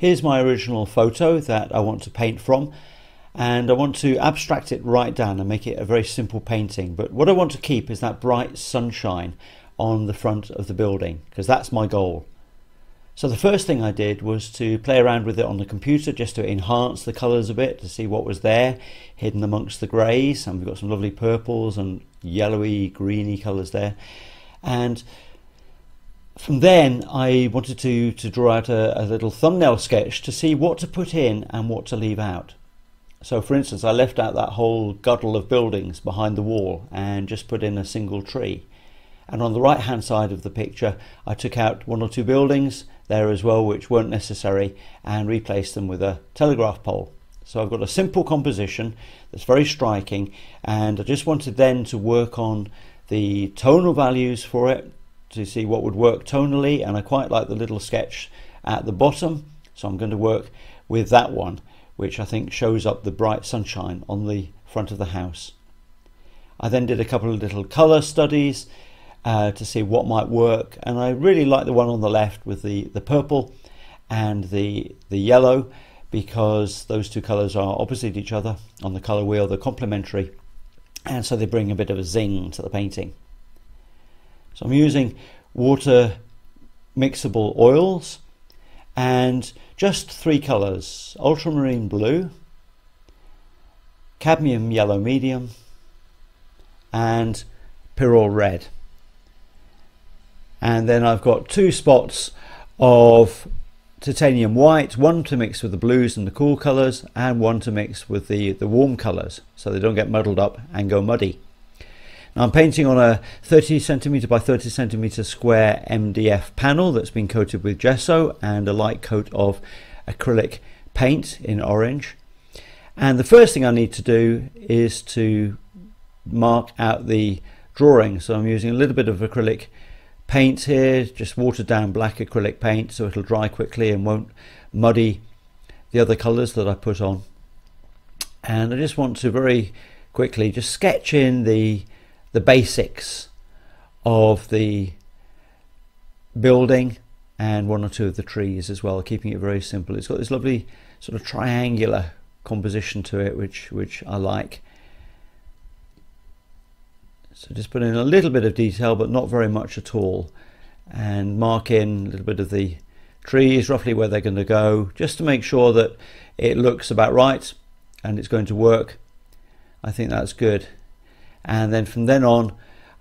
here's my original photo that I want to paint from and I want to abstract it right down and make it a very simple painting. But what I want to keep is that bright sunshine on the front of the building because that's my goal. So the first thing I did was to play around with it on the computer just to enhance the colours a bit to see what was there hidden amongst the greys and we've got some lovely purples and yellowy greeny colours there and from then I wanted to, to draw out a, a little thumbnail sketch to see what to put in and what to leave out. So for instance I left out that whole guddle of buildings behind the wall and just put in a single tree and on the right hand side of the picture I took out one or two buildings there as well which weren't necessary and replaced them with a telegraph pole. So I've got a simple composition that's very striking and I just wanted then to work on the tonal values for it to see what would work tonally and I quite like the little sketch at the bottom so I'm going to work with that one which I think shows up the bright sunshine on the front of the house. I then did a couple of little colour studies uh, to see what might work. And I really like the one on the left with the, the purple and the, the yellow because those two colours are opposite each other on the colour wheel, they're complementary and so they bring a bit of a zing to the painting. So I'm using water mixable oils and just three colours, ultramarine blue, cadmium yellow medium and pyrrole red and then I've got two spots of titanium white, one to mix with the blues and the cool colours and one to mix with the, the warm colours so they don't get muddled up and go muddy. Now I'm painting on a 30 centimeter by 30 centimeter square MDF panel that's been coated with gesso and a light coat of acrylic paint in orange. And the first thing I need to do is to mark out the drawing. So I'm using a little bit of acrylic paint here, just watered down black acrylic paint so it'll dry quickly and won't muddy the other colours that I put on. And I just want to very quickly just sketch in the, the basics of the building and one or two of the trees as well, keeping it very simple. It's got this lovely sort of triangular composition to it, which, which I like. So just put in a little bit of detail, but not very much at all. And mark in a little bit of the trees, roughly where they're going to go, just to make sure that it looks about right and it's going to work. I think that's good. And then from then on,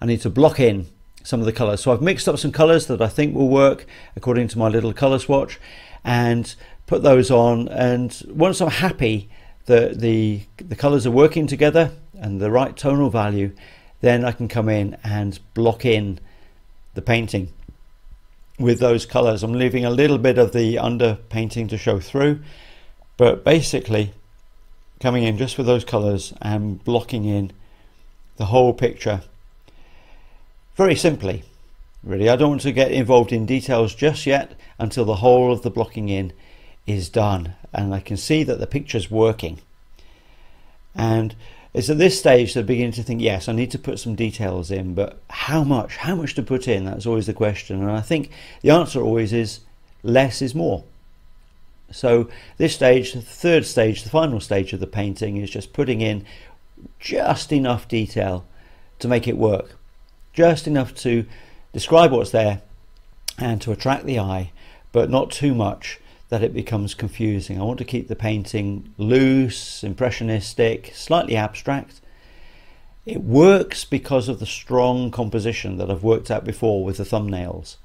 I need to block in some of the colors. So I've mixed up some colors that I think will work according to my little color swatch and put those on. And once I'm happy that the, the colors are working together and the right tonal value, then I can come in and block in the painting with those colors. I'm leaving a little bit of the under painting to show through, but basically coming in just with those colors and blocking in the whole picture very simply. Really, I don't want to get involved in details just yet until the whole of the blocking in is done and I can see that the picture's working. And it's at this stage that I begin to think, yes, I need to put some details in, but how much? How much to put in? That's always the question. And I think the answer always is less is more. So this stage, the third stage, the final stage of the painting is just putting in just enough detail to make it work. Just enough to describe what's there and to attract the eye, but not too much that it becomes confusing. I want to keep the painting loose, impressionistic, slightly abstract. It works because of the strong composition that I've worked out before with the thumbnails.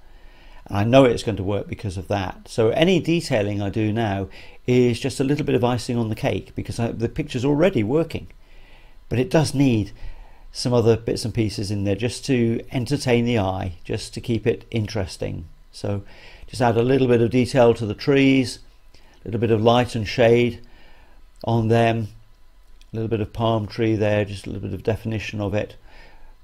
And I know it's going to work because of that. So any detailing I do now is just a little bit of icing on the cake because I, the picture's already working. But it does need some other bits and pieces in there just to entertain the eye, just to keep it interesting. So just add a little bit of detail to the trees, a little bit of light and shade on them, a little bit of palm tree there, just a little bit of definition of it.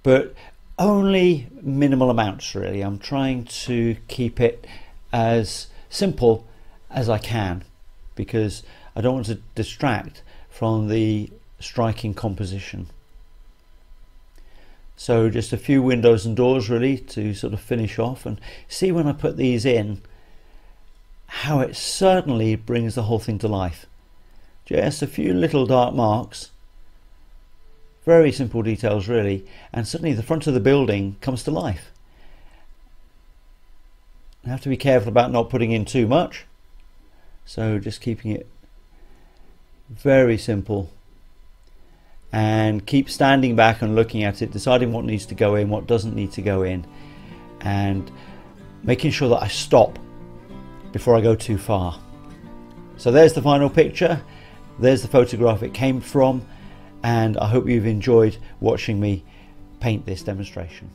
But only minimal amounts really. I'm trying to keep it as simple as I can because I don't want to distract from the striking composition. So just a few windows and doors really to sort of finish off and see when I put these in how it certainly brings the whole thing to life. Just a few little dark marks, very simple details really, and suddenly the front of the building comes to life. You have to be careful about not putting in too much, so just keeping it very simple and keep standing back and looking at it, deciding what needs to go in, what doesn't need to go in, and making sure that I stop before I go too far. So there's the final picture, there's the photograph it came from, and I hope you've enjoyed watching me paint this demonstration.